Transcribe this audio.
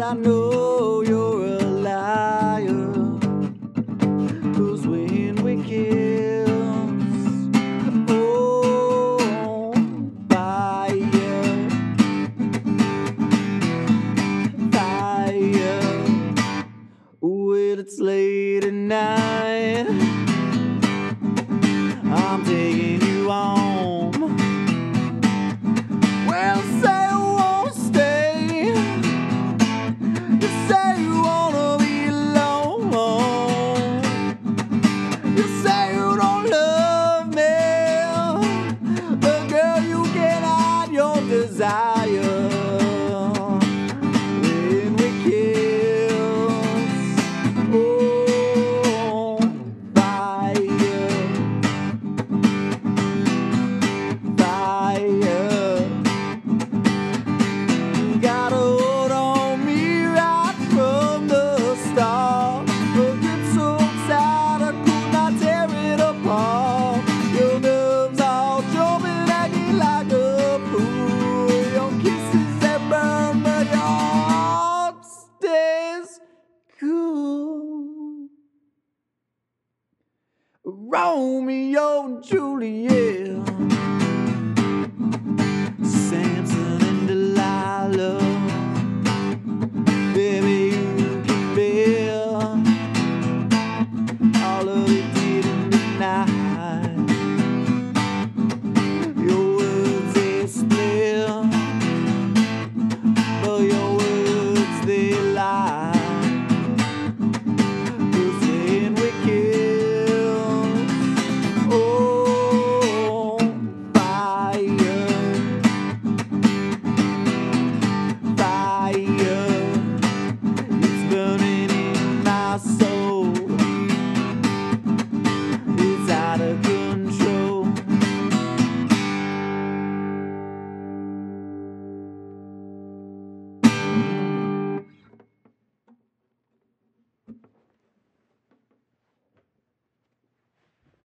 but I know you're a liar. Cause when we kiss, oh, fire, fire. Well, it's late at night. You say Romeo and Juliet.